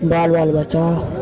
Vale, vale, chao.